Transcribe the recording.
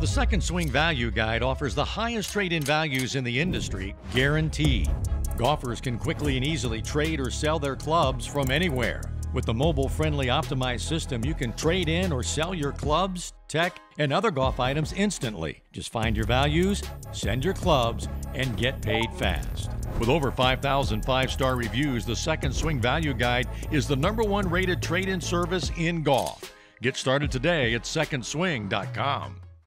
The Second Swing Value Guide offers the highest trade in values in the industry, guaranteed. Golfers can quickly and easily trade or sell their clubs from anywhere. With the mobile friendly optimized system, you can trade in or sell your clubs, tech, and other golf items instantly. Just find your values, send your clubs, and get paid fast. With over 5,000 five star reviews, the Second Swing Value Guide is the number one rated trade in service in golf. Get started today at secondswing.com.